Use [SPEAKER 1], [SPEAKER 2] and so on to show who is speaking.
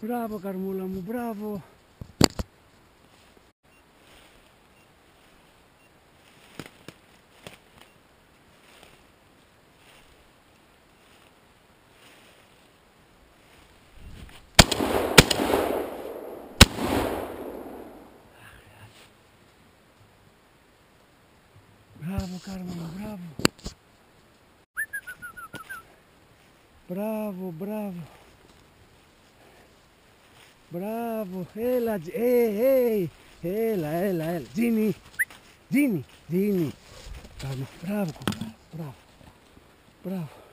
[SPEAKER 1] Bravo, Carmulamo, bravo. Bravo, Carmelo, bravo. Bravo, bravo. Bravo. Ela, ei, ei. Ela, ela, ela. Dini. Dini, Dini. Calma. Bravo, compadre. Bravo. Bravo.